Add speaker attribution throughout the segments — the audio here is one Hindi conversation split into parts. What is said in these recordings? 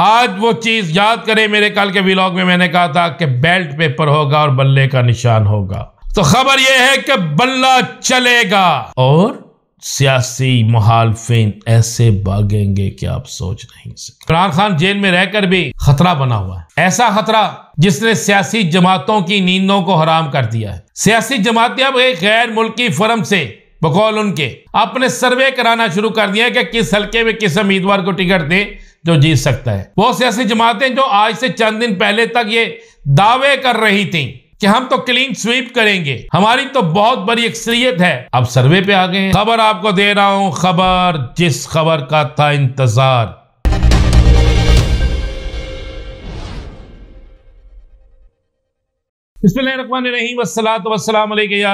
Speaker 1: आज वो चीज़ याद करें, मेरे कल के व्लॉग में मैंने कहा था कि बेल्ट पेपर होगा और बल्ले का निशान होगा। तो खबर यह है कि बल्ला चलेगा और सियासी मुहालफिन ऐसे भागेंगे कि आप सोच नहीं सकते। इमरान खान जेल में रहकर भी खतरा बना हुआ है। ऐसा खतरा जिसने सियासी जमातों की नींदों को हराम कर दिया है। सियासी जमातें अब एक गैर मुल्की फर्म से बकौल उनके। अपने सर्वे कराना शुरू कर दिया कि किस हल्के में किस उम्मीदवार को टिकट दें जो जीत सकता है। वो सियासी जमातें जो आज से चंद दिन पहले तक ये दावे कर रही थी कि हम तो क्लीन स्वीप करेंगे। हमारी तो बहुत बड़ी अक्सरियत है। अब सर्वे पे आ गए खबर आपको दे रहा हूँ, खबर जिस खबर का था इंतज़ार।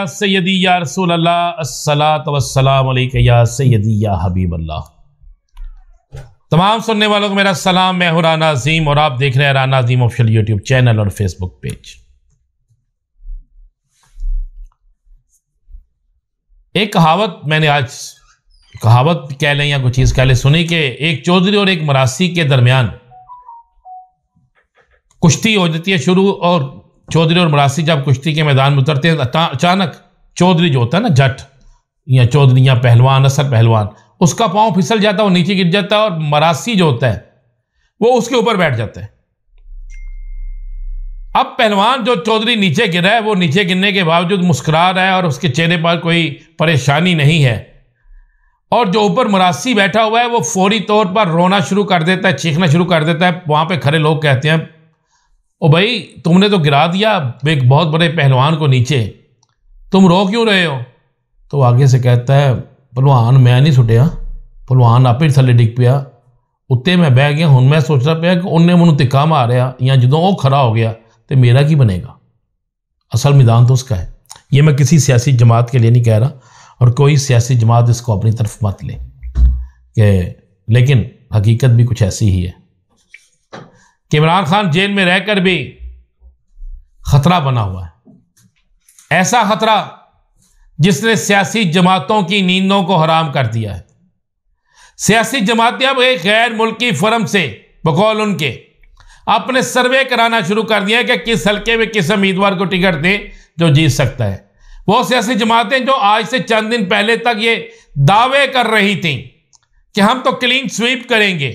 Speaker 1: सैदी या रसूल अल्लाह वसलाम या सैदी या हबीब अल्लाह तमाम सुनने वालों को मेरा सलाम, मैं हूँ राना अजीम और आप देख रहे हैं Rana Azeem official YouTube channel और फेसबुक पेज एक कहावत मैंने आज, कहावत कह लें या कुछ चीज़ कह लें, सुनी कि एक चौधरी और एक मरासी के दरमियान कुश्ती हो जाती है शुरू और चौधरी और मरासी जब कुश्ती के मैदान में उतरते हैं, अचानक चौधरी जो होता है ना, जट, या चौधरी या पहलवान, असर पहलवान उसका पाँव फिसल जाता है वो नीचे गिर जाता है और मरासी जो होता है, वो उसके ऊपर बैठ जाता है। अब पहलवान जो चौधरी नीचे गिरा है, वो नीचे गिरने के बावजूद मुस्कुरा रहा है और उसके चेहरे पर कोई परेशानी नहीं है। और जो ऊपर मरासी बैठा हुआ है, वो फौरी तौर पर रोना शुरू कर देता है, चीखना शुरू कर देता है। वहाँ पे खड़े लोग कहते हैं, ओ भाई, तुमने तो गिरा दिया, एक बहुत बड़े पहलवान को नीचे। तुम रो क्यों रहे हो? तो आगे से कहता है ਭਲਵਾਨ ਮੈਂ ਨਹੀਂ ਸੁੱਟਿਆ ਭਲਵਾਨ ਆਪੇ ਥੱਲੇ ਡਿੱਗ ਪਿਆ ਉੱਤੇ ਮੈਂ ਬਹਿ ਗਿਆ ਹੁਣ ਮੈਂ ਸੋਚਦਾ ਪਿਆ ਕਿ ਉਹਨੇ ਮੈਨੂੰ ਤਿੱਕਾ ਮਾਰਿਆ ਜਾਂ ਜਦੋਂ ਉਹ ਖੜਾ हो गया तो मेरा की बनेगा असल मैदान तो उसका है ये मैं किसी सियासी जमात के लिए नहीं कह रहा और कोई सियासी जमात इसको अपनी तरफ मत ले कि लेकिन हकीकत भी कुछ ऐसी ही है कि इमरान खान जेल में रहकर भी खतरा बना हुआ है ऐसा खतरा जिसने सियासी जमातों की नींदों को हराम कर दिया है। सियासी जमातें अब एक गैर मुल्की फर्म से बकौल उनके अपने सर्वे कराना शुरू कर दिया कि किस हल्के में किस उम्मीदवार को टिकट दें जो जीत सकता है। वो सियासी जमातें जो आज से चंद दिन पहले तक ये दावे कर रही थी कि हम तो क्लीन स्वीप करेंगे,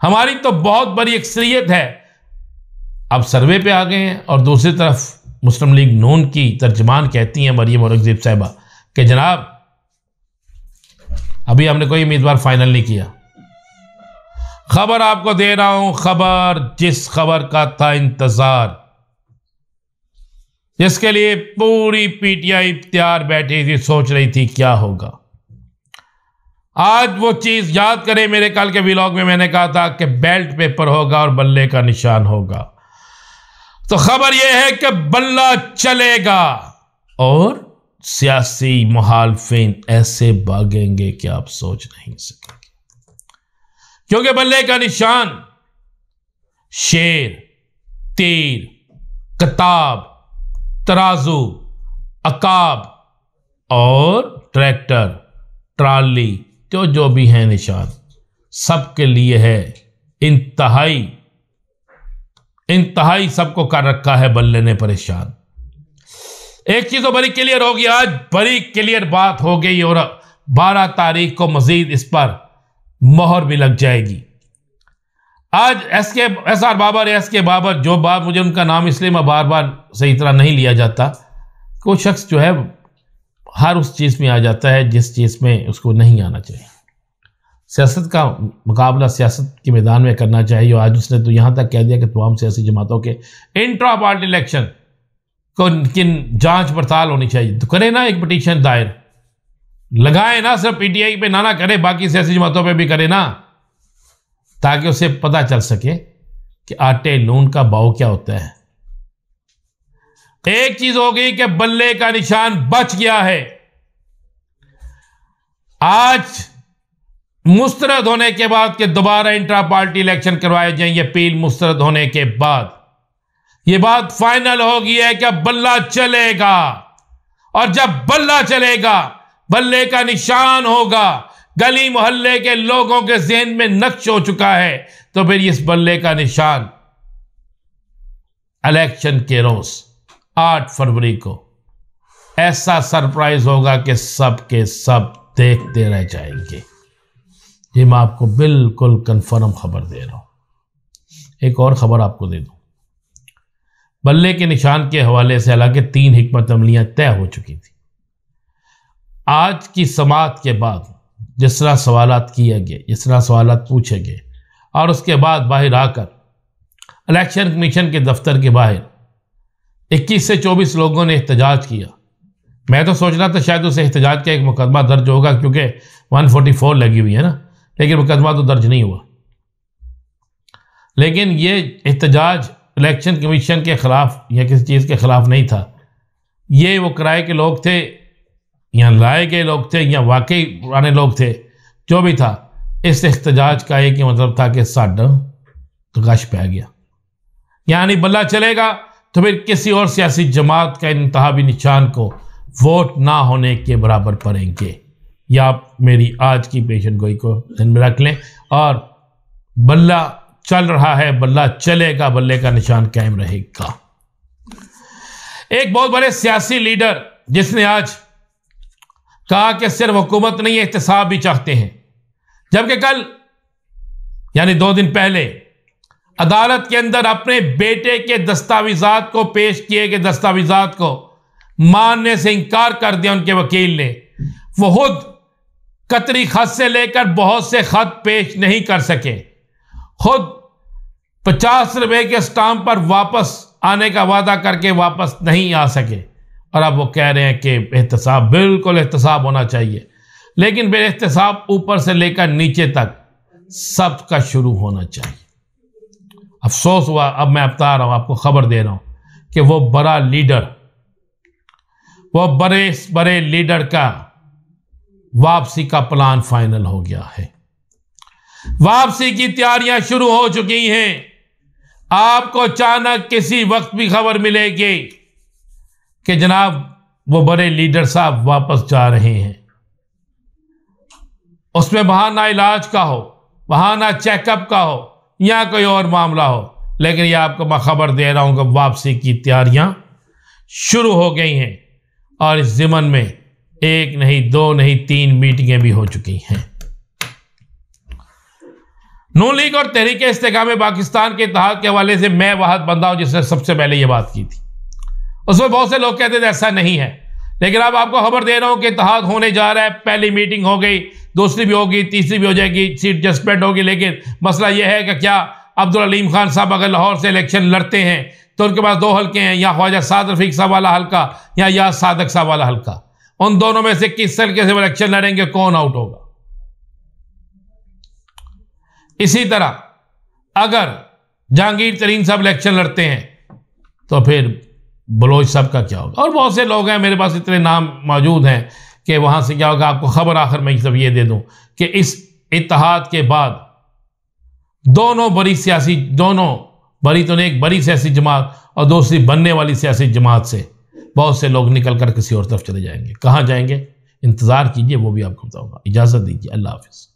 Speaker 1: हमारी तो बहुत बड़ी अक्सरियत है। अब सर्वे पे आ गए हैं और दूसरी तरफ़ मुस्लिम लीग नून की तर्जमान कहती हैं मरियम औरंगज़ेब साहबा कि जनाब, अभी हमने कोई उम्मीदवार फाइनल नहीं किया। खबर आपको दे रहा हूँ, खबर जिस खबर का था इंतज़ार। जिसके लिए पूरी पीटीआई तैयार बैठी थी, सोच रही थी क्या होगा। आज वो चीज़ याद करें, मेरे कल के व्लॉग में मैंने कहा था कि बेल्ट पेपर होगा और बल्ले का निशान होगा। तो खबर यह है कि बल्ला चलेगा और सियासी मुहालफिन ऐसे भागेंगे कि आप सोच नहीं सकेंगे। क्योंकि बल्ले का निशान शेर, तीर, कताब, तराजू, अकाब और ट्रैक्टर, ट्राली जो जो भी है निशान, सबके लिए है इंतहाई इंतहाई सबको कर रखा है बल्ले ने परेशान। एक चीज़ तो बड़ी क्लियर होगी, आज बड़ी क्लियर बात हो गई और 12 तारीख को मजीद इस पर मोहर भी लग जाएगी। आज एस के एस आर बाबर एस के बाबर जो बात मुझे उनका नाम इसलिए मैं बार बार सही तरह नहीं लिया जाता, कोई शख्स जो है, हर उस चीज़ में आ जाता है जिस चीज़ में उसको नहीं आना चाहिए। सियासत का मुकाबला सियासत के मैदान में करना चाहिए और आज उसने तो यहाँ तक कह दिया कि तमाम सियासी जमातों के इंट्रा पार्टी इलेक्शन को किन जाँच पड़ताल होनी चाहिए। तो करे ना एक पटिशन दायर। लगाए ना सिर्फ़ पीटीआई पे, ना ना करे, बाकी सियासी जमातों पे भी करे ना। ताकि उसे पता चल सके कि आटे लून का भाव क्या होता है। एक चीज़ हो गई कि बल्ले का निशान बच गया है। आज मुस्तरद होने के बाद के दोबारा इंट्रा पार्टी इलेक्शन करवाए जाएँगे अपील मुस्तरद होने के बाद। यह बात फाइनल हो गई है कि बल्ला चलेगा। और जब बल्ला चलेगा, बल्ले का निशान होगा। गली मोहल्ले के लोगों के जहन में नक्श हो चुका है। तो फिर इस बल्ले का निशान इलेक्शन के रोज, आठ फरवरी को। ऐसा सरप्राइज़ होगा कि सब के सब देखते रह जाएँगे। ये मैं आपको बिल्कुल कंफर्म खबर दे रहा हूँ। एक और खबर आपको दे दूँ। बल्ले के निशान के हवाले से हालाँकि तीन हमत अमलियाँ तय हो चुकी थी। आज की समात के बाद जिस तरह सवाल किए गए, जिस तरह सवाल पूछे गए, और उसके बाद बाहर आकर इलेक्शन कमीशन के दफ्तर के बाहर 21 से 24 लोगों ने एहतजाज किया। मैं तो सोच रहा था शायद उस एहतजाज का एक मुकदमा दर्ज होगा, क्योंकि 144 लगी हुई है ना, लेकिन मुकदमा तो दर्ज नहीं हुआ। लेकिन ये एहतजाज इलेक्शन कमीशन के ख़िलाफ़ या किसी चीज़ के ख़िलाफ़ नहीं था। ये वो किराए के लोग थे, या लाए गए लोग थे, या वाकई पुराने लोग थे, जो भी था, इस एहतजाज का एक ही मतलब था कि साडा गश पै गया। यानी बल्ला चलेगा तो फिर किसी और सियासी जमात का इंतहाबी निशान को वोट ना होने के बराबर पड़ेंगे। या आप मेरी आज की पेशन गोई को ध्यान में रख लें और बल्ला चल रहा है, बल्ला चलेगा, बल्ले का निशान कायम रहेगा। एक बहुत बड़े सियासी लीडर जिसने आज कहा कि सिर्फ़ हुकूमत नहीं एहतसाब भी चाहते हैं। जबकि कल, यानी दो दिन पहले, अदालत के अंदर अपने बेटे के दस्तावेजात को पेश किए गए दस्तावेजात को मानने से इनकार कर दिया उनके वकील ने। वो खुद कतरी खत से लेकर बहुत से खत पेश नहीं कर सके। खुद पचास रुपए के स्टाम्प पर वापस आने का वादा करके वापस नहीं आ सके। और अब वो कह रहे हैं कि एहतसाब, बिल्कुल एहतसाब होना चाहिए। लेकिन फिर एहतसाब ऊपर से लेकर नीचे तक सब का शुरू होना चाहिए। अफसोस हुआ, अब मैं बता रहा हूँ, आपको खबर दे रहा हूँ कि वो बड़ा लीडर, वो बड़े बड़े लीडर का वापसी का प्लान फाइनल हो गया है। वापसी की तैयारियाँ शुरू हो चुकी हैं। आपको अचानक किसी वक्त भी खबर मिलेगी कि जनाब, वो बड़े लीडर साहब वापस जा रहे हैं। उसमें बहाना इलाज का हो, बहाना चेकअप का हो, या कोई और मामला हो, लेकिन ये आपको मैं खबर दे रहा हूँ कि वापसी की तैयारियाँ शुरू हो गई हैं और इस जिमन में एक नहीं, दो नहीं, तीन मीटिंगें भी हो चुकी हैं। नून लीग और तहरीक इस्तेकाम पाकिस्तान के इतिहाद के हवाले से मैं वाहद बंदा हूँ जिसने सबसे पहले यह बात की थी। उसमें बहुत से लोग कहते थे ऐसा नहीं है। लेकिन अब आपको खबर दे रहा हूँ कि इतिहाद होने जा रहा है। पहली मीटिंग हो गई, दूसरी भी होगी, तीसरी भी हो जाएगी, सीट एडजस्टमेंट होगी। लेकिन मसला यह है कि क्या अब्दुल अलीम खान साहब अगर लाहौर से इलेक्शन लड़ते हैं तो उनके पास दो हल्के हैं, या ख्वाजा साद रफीक साहब वाला हल्का, या या सादक साहब वाला हल्का। उन दोनों में से किस हल्के से इलेक्शन लड़ेंगे, कौन आउट होगा? इसी तरह, अगर जहांगीर तरीन साहब इलेक्शन लड़ते हैं तो फिर बलोच साहब का क्या होगा? और बहुत से लोग हैं, मेरे पास इतने नाम मौजूद हैं कि वहाँ से क्या होगा? आपको खबर आखिर मैं सब ये दे दूँ कि इस इतिहाद के बाद दोनों बड़ी सियासी, दोनों बड़ी तो एक बड़ी सियासी जमात और दूसरी बनने वाली सियासी जमात से बहुत से लोग निकल कर किसी और तरफ़ चले जाएँगे। कहाँ जाएँगे? इंतज़ार कीजिए, वो भी आपको बताऊँगा। इजाज़त दीजिए। अल्लाह हाफिज़।